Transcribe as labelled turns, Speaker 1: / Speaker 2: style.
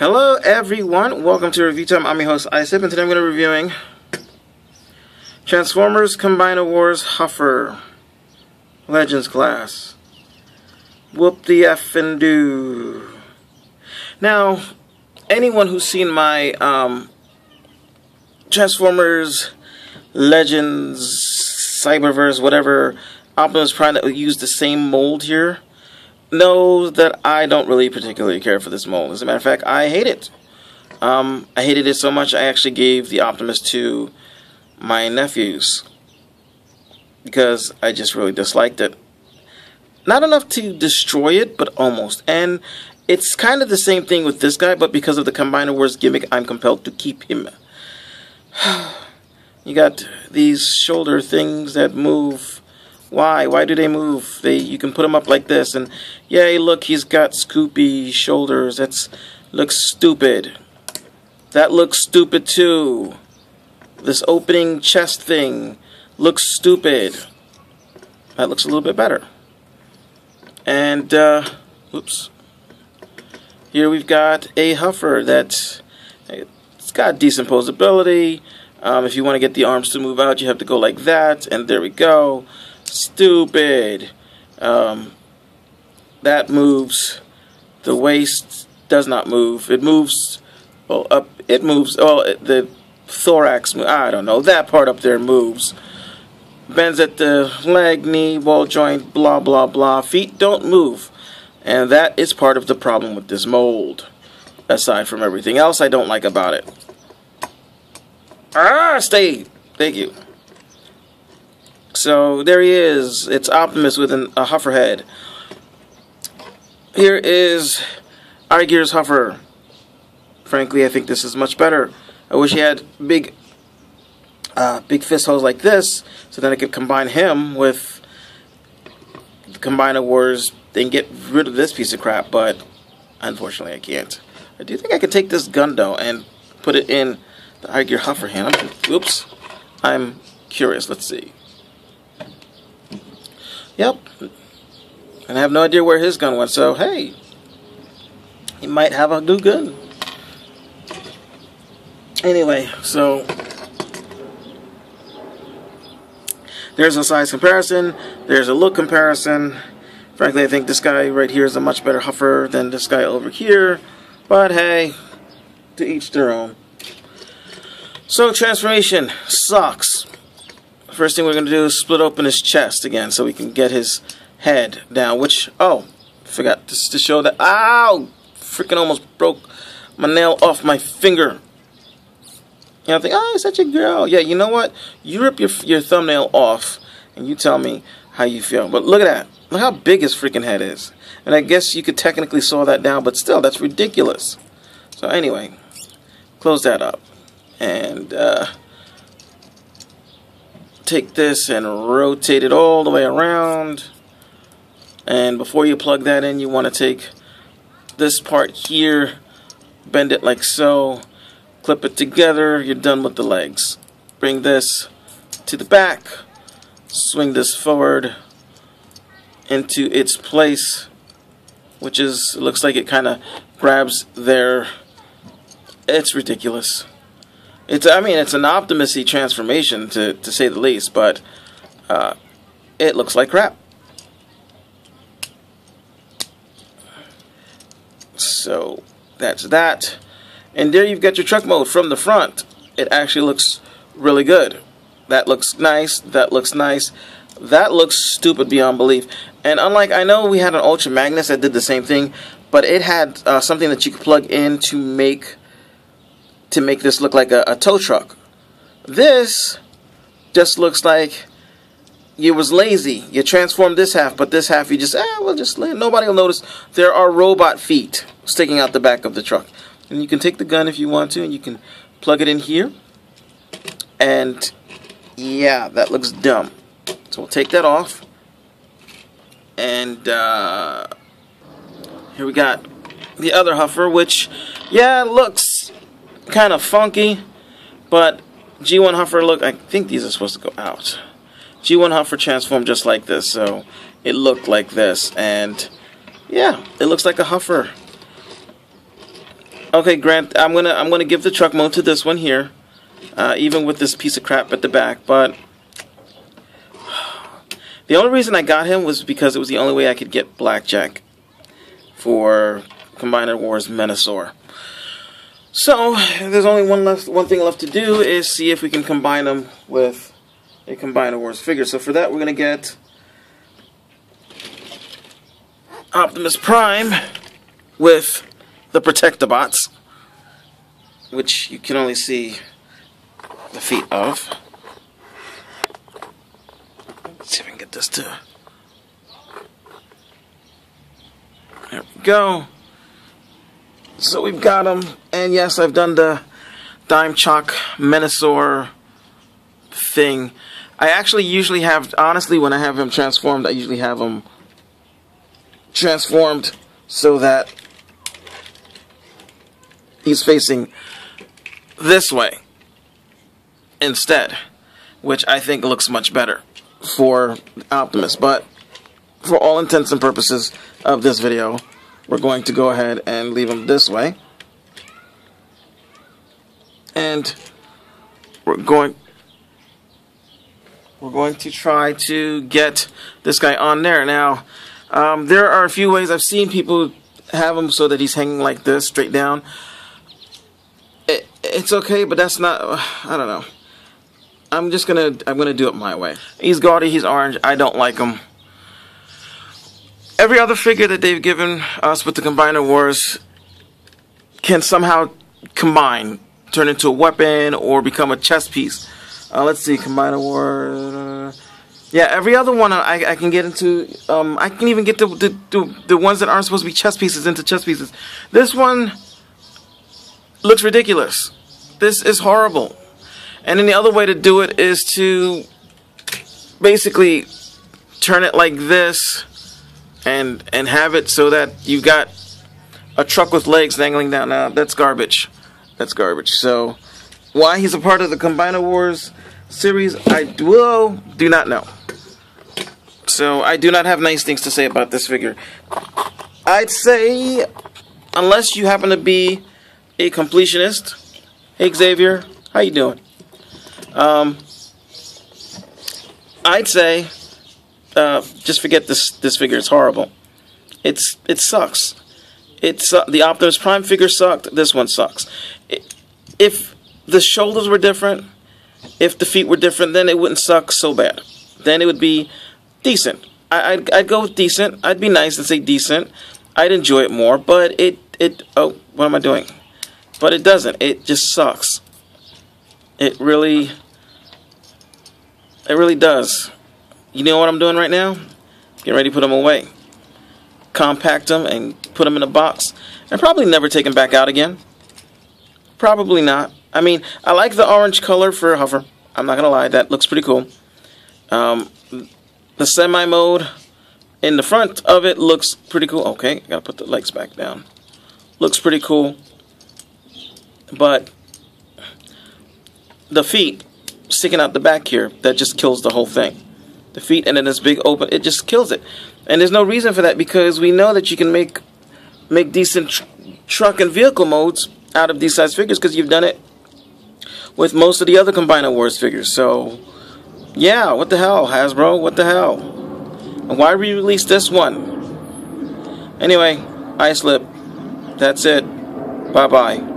Speaker 1: Hello everyone, welcome to Review Time. I'm your host Islip, and today I'm going to be reviewing Transformers Combiner Wars Huffer Legends class. Whoop the F and do. Now, anyone who's seen my um, Transformers Legends Cyberverse, whatever Optimus Prime that use the same mold here know that I don't really particularly care for this mold. As a matter of fact, I hate it. Um, I hated it so much I actually gave the Optimus to my nephews because I just really disliked it. Not enough to destroy it, but almost. And it's kind of the same thing with this guy, but because of the Combiner Wars gimmick, I'm compelled to keep him. you got these shoulder things that move why? Why do they move? They you can put them up like this, and yay! Look, he's got scoopy shoulders. That's looks stupid. That looks stupid too. This opening chest thing looks stupid. That looks a little bit better. And uh, oops. Here we've got a huffer that it's got decent posability. Um, if you want to get the arms to move out, you have to go like that, and there we go. Stupid. Um, that moves. The waist does not move. It moves. Well, up. It moves. Oh, the thorax. I don't know. That part up there moves. Bends at the leg, knee, ball joint, blah blah blah. Feet don't move, and that is part of the problem with this mold. Aside from everything else I don't like about it. Ah, stay. Thank you. So there he is. It's Optimus with an, a Huffer head. Here is iGear's Huffer. Frankly, I think this is much better. I wish he had big, uh, big fist holes like this, so then I could combine him with the Combiner Wars and get rid of this piece of crap. But unfortunately, I can't. I do think I could take this gun though and put it in the iGear Huffer hand. Oops. I'm curious. Let's see. Yep. And I have no idea where his gun went, so hey, he might have a new gun. Anyway, so there's a size comparison, there's a look comparison. Frankly, I think this guy right here is a much better huffer than this guy over here. But hey, to each their own. So transformation sucks. First thing we're going to do is split open his chest again so we can get his head down. Which, oh, forgot to, to show that. Ow! Freaking almost broke my nail off my finger. You know, I think, oh, such a girl. Yeah, you know what? You rip your, your thumbnail off and you tell me how you feel. But look at that. Look how big his freaking head is. And I guess you could technically saw that down, but still, that's ridiculous. So anyway, close that up. And, uh, take this and rotate it all the way around. And before you plug that in, you want to take this part here, bend it like so, clip it together, you're done with the legs. Bring this to the back, swing this forward into its place, which is, looks like it kind of grabs there. It's ridiculous. It's I mean it's an optimisty transformation to to say the least, but uh, it looks like crap. So that's that. And there you've got your truck mode from the front. It actually looks really good. That looks nice. That looks nice. That looks stupid beyond belief. And unlike, I know we had an Ultra Magnus that did the same thing, but it had uh, something that you could plug in to make to make this look like a, a tow truck. This just looks like you was lazy. You transformed this half, but this half you just, eh, well, just nobody will notice. There are robot feet sticking out the back of the truck. And you can take the gun if you want to, and you can plug it in here. And yeah, that looks dumb. So we'll take that off. And uh, here we got the other huffer, which, yeah, looks kind of funky, but G1 Huffer look, I think these are supposed to go out. G1 Huffer transformed just like this, so it looked like this, and yeah, it looks like a Huffer. Okay, Grant, I'm gonna I'm gonna give the truck mode to this one here, uh, even with this piece of crap at the back. But the only reason I got him was because it was the only way I could get Blackjack for Combiner Wars Menasor. So there's only one left. One thing left to do is see if we can combine them with a Combiner Wars figure. So for that, we're gonna get Optimus Prime with the Protectobots, which you can only see the feet of. Let's see if I can get this to. There we go. So we've got them, and yes, I've done the Dime Chalk Menasor thing. I actually usually have, honestly, when I have him transformed, I usually have him transformed so that he's facing this way instead, which I think looks much better for Optimus. But for all intents and purposes of this video, we're going to go ahead and leave him this way. And we're going we're going to try to get this guy on there. Now, um, there are a few ways I've seen people have him so that he's hanging like this, straight down it's okay, but that's not. I don't know. I'm just gonna. I'm gonna do it my way. He's gaudy. He's orange. I don't like him. Every other figure that they've given us with the Combiner Wars can somehow combine, turn into a weapon, or become a chess piece. Uh, let's see, Combiner Wars. Yeah, every other one I, I can get into. Um, I can even get the, the, the the ones that aren't supposed to be chess pieces into chess pieces. This one looks ridiculous. This is horrible. And then the other way to do it is to basically turn it like this and and have it so that you've got a truck with legs dangling down. Now that's garbage. That's garbage. So why he's a part of the Combiner Wars series, I will do not know. So I do not have nice things to say about this figure. I'd say unless you happen to be a completionist. Hey Xavier, how you doing? Um, I'd say uh, just forget this this figure. It's horrible. It's it sucks. It's uh, the Optimus Prime figure sucked. This one sucks. It, if the shoulders were different, if the feet were different, then it wouldn't suck so bad. Then it would be decent. I, I'd, I'd go with decent. I'd be nice and say decent. I'd enjoy it more, but it it oh what am I doing? But it doesn't. It just sucks. It really, it really does. You know what I'm doing right now? Getting ready to put them away. Compact them and put them in a box. And probably never take them back out again. Probably not. I mean, I like the orange color for a Huffer. I'm not going to lie. That looks pretty cool. Um, the semi mode in the front of it looks pretty cool. Okay, got to put the legs back down. Looks pretty cool. But the feet sticking out the back here, that just kills the whole thing. The feet and then this big open, it just kills it. And there's no reason for that because we know that you can make make decent tr truck and vehicle modes out of these size figures because you've done it with most of the other Combiner Wars figures. So, yeah, what the hell, Hasbro? What the hell? And why re-release this one? Anyway, Islip. That's it. Bye-bye.